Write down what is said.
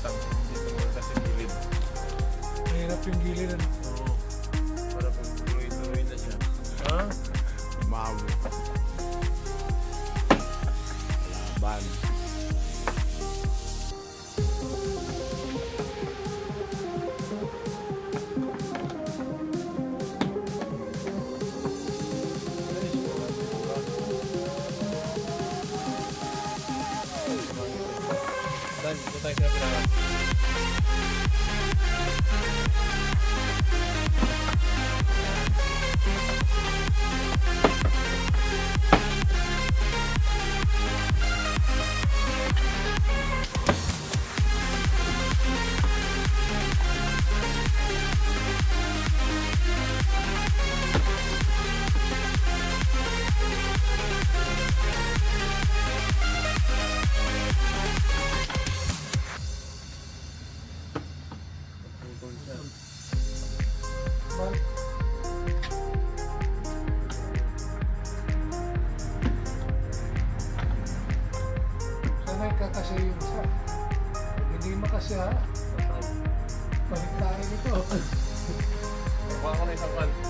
hatak dito muna kasi gilid. Mahirap yung gilid. Ano? Oo. Para pag tuloy-tuloy na siya. Ha? Mamu. Laban. 何答えてなくなります。Siya. Bal. Sana kakasya yung isa. Hindi makasya, balik tayo nito. Kuha ko na isang kan.